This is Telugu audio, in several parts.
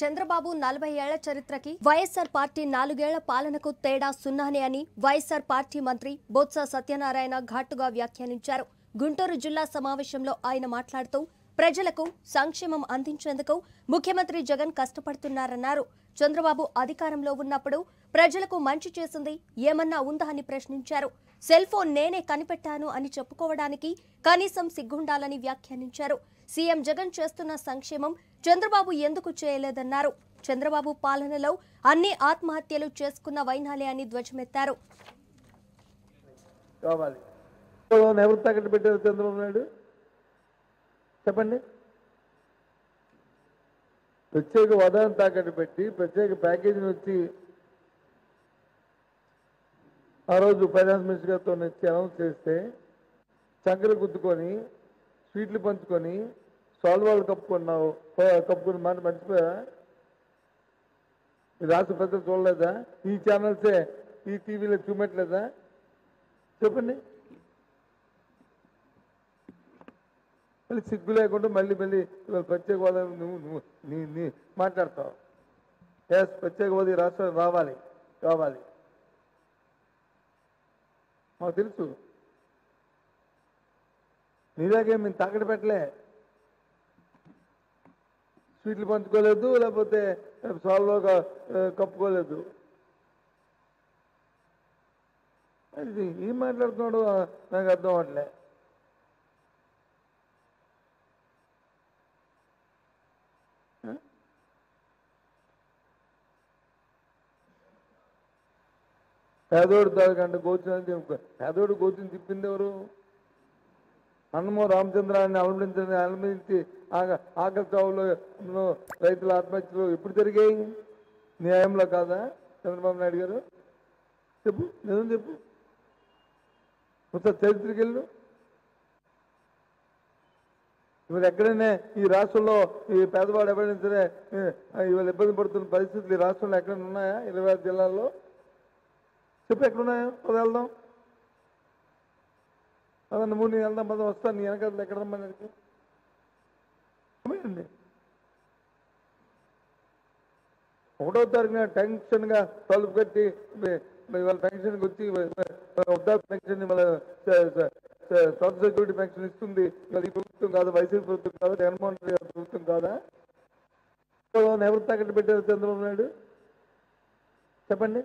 చంద్రబాబు నలభై ఏళ్ళ చరిత్రకి వైఎస్ఆర్ పార్టీ నాలుగేళ్ళ పాలనకు తేడా సున్నానే అని వైఎస్ఆర్ పార్టీ మంత్రి బొత్స సత్యనారాయణ ఘాటుగా వ్యాఖ్యానించారు. గుంటూరు జిల్లా సమావేశంలో ఆయన మాట్లాడుతూ ప్రజలకు సంక్షేమం అందించేందుకు ముఖ్యమంత్రి జగన్ కష్టపడుతున్నారన్నారు. చంద్రబాబు అధికారంలో ఉన్నప్పుడు ప్రజలకు మంచి చేసింది ఏమన్నా ఉందా అని ప్రశ్నించారు. సెల్ ఫోన్ నేనే కనిపెట్టాను అని చెప్పుకోవడానికి కనీసం సిగ్గుండాలని వ్యాఖ్యానించారు. సీఎం జగన్ చేస్తున్న సంక్షేమం చంద్రబాబు ఎందుకు చేయలేదన్నారు? చంద్రబాబు పాలనలో అన్ని ఆత్మహత్యలు చేసుకున్న వైనాలే అని ధ్వజమెత్తారు ఎవరు తాకట్టు పెట్టారు చంద్రబాబు నాయుడు? చెప్పండి. ప్రత్యేక హోదాను తాకట్టు పెట్టి ప్రత్యేక ప్యాకేజీని వచ్చి ఆ రోజు ఫైనాన్స్ మినిస్టర్ గారితో వచ్చి అనౌన్స్ చేస్తే చక్కెర గుద్దుకొని స్వీట్లు పంచుకొని సాల్వాలు కప్పుకున్నావు కప్పుకుని మాట మర్చిపోయా? ఈ రాష్ట్ర ప్రజలు చూడలేదా? ఈ ఛానల్సే ఈ టీవీలో చూపెట్టలేదా చెప్పండి. మళ్ళీ సిగ్గు లేకుండా మళ్ళీ మళ్ళీ ప్రత్యేక హోదా నువ్వు నువ్వు నీ నీ మాట్లాడతావు. ఎస్ ప్రత్యేక హోదా రాష్ట్రం రావాలి కావాలి మాకు తెలుసు. నీలాగే మేము తాకట పెట్టలే. స్వీట్లు పంచుకోలేదు లేకపోతే సాల్వ్ కప్పుకోలేదు. ఇది ఏం మాట్లాడుతున్నాడు నాకు అర్థం అవట్లే పేదోడు తాగంటే గోచుని పేదోడు గోచుని తిప్పింది ఎవరు? అన్నమో రామచంద్రాన్ని అలమరించని అవలంబించి ఆకలి చావులో రైతుల ఆత్మహత్యలు ఎప్పుడు జరిగాయి? న్యాయంలో కాదా? చంద్రబాబు నాయుడు గారు? చెప్పు నిజం చెప్పు. కొత్త చరిత్రకి వెళ్ళు. ఇవాళ ఎక్కడైనా ఈ రాష్ట్రంలో ఈ పేదవాడు ఎవరైనా సరే ఇవాళ ఇబ్బంది పడుతున్న పరిస్థితులు ఈ రాష్ట్రంలో ఎక్కడైనా ఉన్నాయా? ఇరవై జిల్లాల్లో? చెప్పు ఎక్కడున్నాయో పద వెళ్దాం. అదే నువ్వు నేను వెళ్దాం పద వస్తాను. నీ వెనకాల ఎక్కడ రమ్మని అడిగి. ఒకటో తారీఖున టెన్షన్గా తలుపు కట్టి వాళ్ళ పెన్షన్కి వచ్చి వృద్ధాప్య పెన్షన్ మన సెక్యూరిటీ పెన్షన్ ఇస్తుంది. ఇవాళ ఈ ప్రభుత్వం కాదు వైసీపీ ప్రభుత్వం కాదు జగన్మోహన్ రెడ్డి గారి ప్రభుత్వం కాదా? ఎవరు తాకట్టు పెట్టారు చంద్రబాబు నాయుడు. చెప్పండి.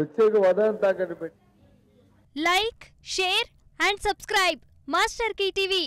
ప్రత్యేక హోదాను తాకట్టు పెట్టి. Like share and subscribe Master TV.